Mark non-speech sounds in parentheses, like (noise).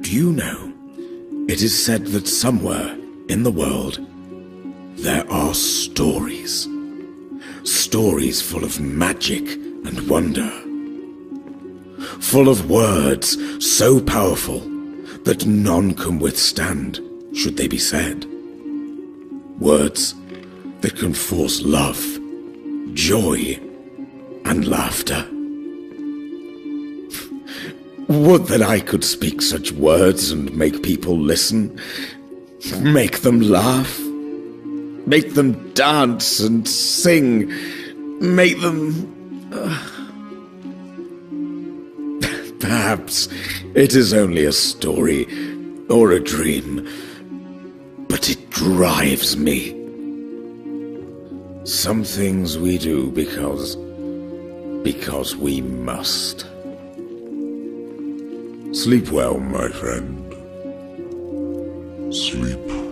Do you know? It is said that somewhere in the world, there are stories. Stories full of magic and wonder. Full of words so powerful that none can withstand should they be said. Words that can force love, joy, and laughter. Would that I could speak such words and make people listen, make them laugh, make them dance and sing, make them. uh, (laughs) Perhaps it is only a story or a dream, but it drives me. Some things we do because. because we must. Sleep well, my friend. Sleep